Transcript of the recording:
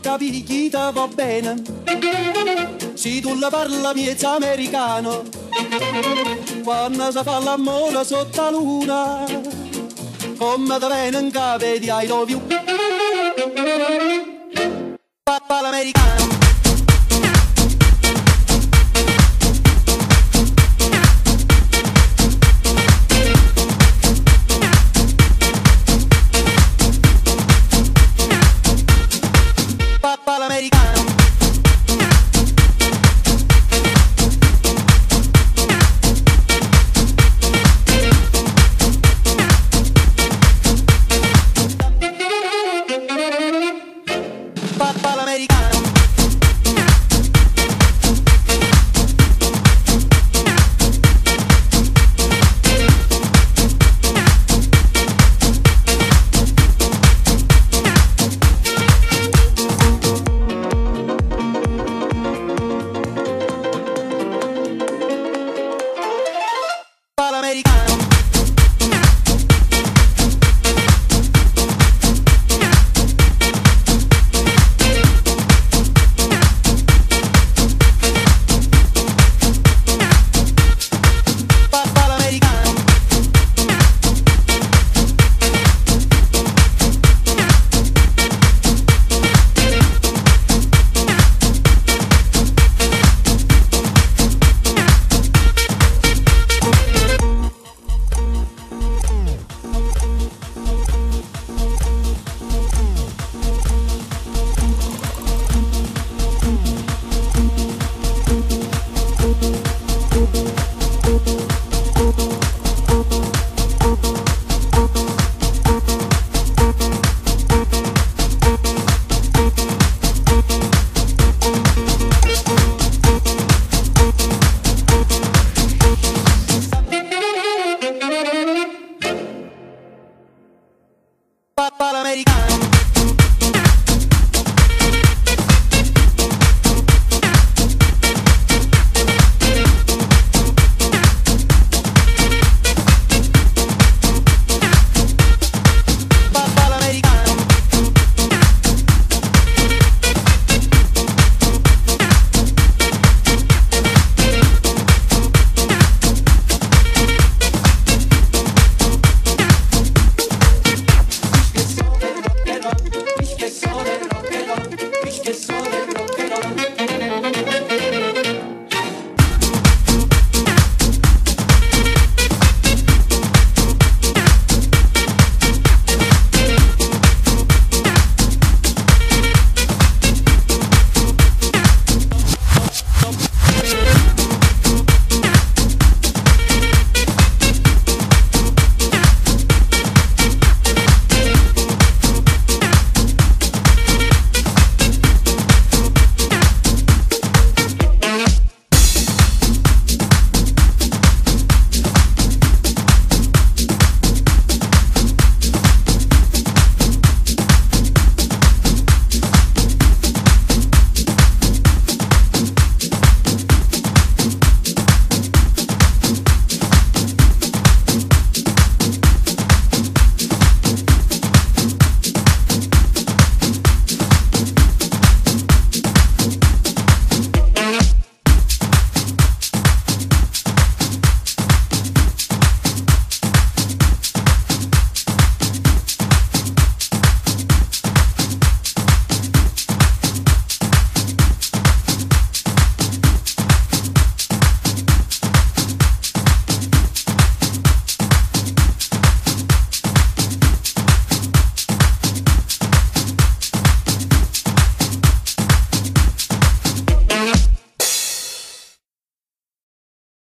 capire chi ti va bene. Se tu la parla miezza americano, quando si fa l'amore sotto la luna, come ti viene in capo di I. Papà l'americano. Papà Papà